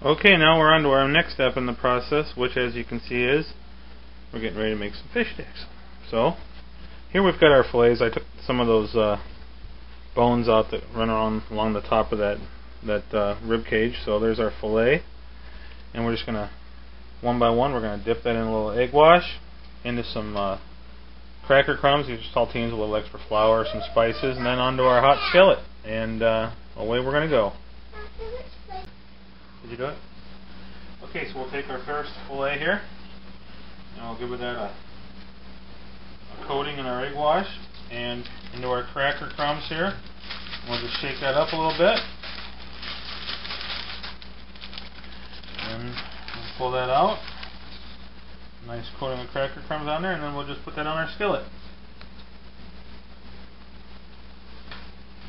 Okay, now we're on to our next step in the process, which as you can see is we're getting ready to make some fish sticks. So, here we've got our fillets. I took some of those uh, bones out that run around along the top of that that uh, rib cage. So there's our fillet, and we're just gonna one by one we're gonna dip that in a little egg wash into some uh, cracker crumbs. These are saltines, a little extra flour, some spices, and then onto our hot skillet. And uh, away we're gonna go. Did you do it? Okay, so we'll take our first fillet here, and we'll give it that a, a coating in our egg wash, and into our cracker crumbs here. We'll just shake that up a little bit. And we'll pull that out. Nice coating of cracker crumbs on there, and then we'll just put that on our skillet.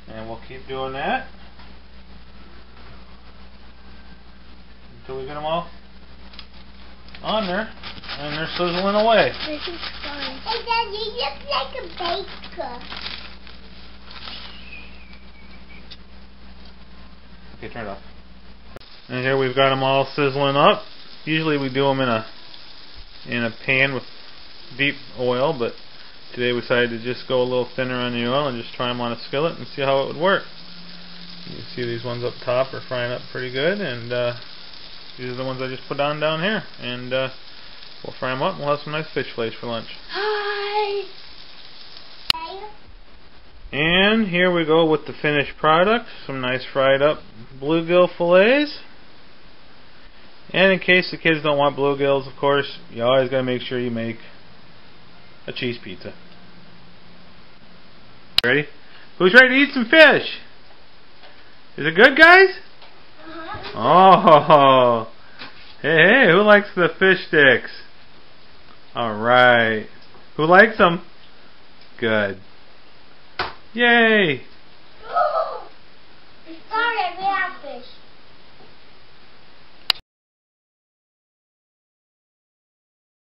And we'll keep doing that. Until we get them all on there, and they're sizzling away. This is fun. Hey, Dad, you look like a baker. Okay, turn it off. And here we've got them all sizzling up. Usually we do them in a in a pan with deep oil, but today we decided to just go a little thinner on the oil and just try them on a skillet and see how it would work. You see these ones up top are frying up pretty good, and uh, these are the ones I just put on down here. And uh, we'll fry them up and we'll have some nice fish fillets for lunch. Hi. And here we go with the finished product. Some nice fried up bluegill fillets. And in case the kids don't want bluegills, of course, you always got to make sure you make a cheese pizza. Ready? Who's ready to eat some fish? Is it good, guys? Oh, hey, hey, who likes the fish sticks? Alright. Who likes them? Good. Yay!